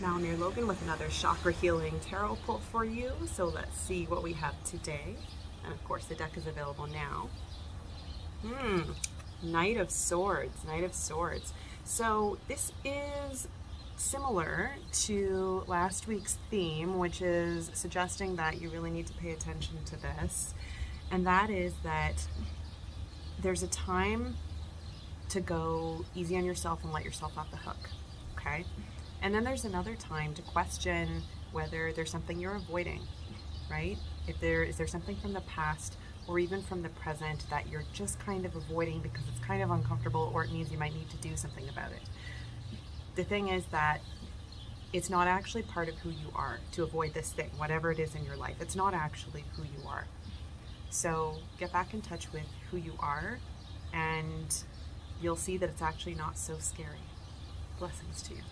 Malumir Logan with another chakra healing tarot pull for you. So let's see what we have today. And of course, the deck is available now. Hmm, Knight of Swords, Knight of Swords. So this is similar to last week's theme, which is suggesting that you really need to pay attention to this. And that is that there's a time to go easy on yourself and let yourself off the hook, okay? And then there's another time to question whether there's something you're avoiding, right? If there is there something from the past or even from the present that you're just kind of avoiding because it's kind of uncomfortable or it means you might need to do something about it. The thing is that it's not actually part of who you are to avoid this thing, whatever it is in your life. It's not actually who you are. So get back in touch with who you are and you'll see that it's actually not so scary. Blessings to you.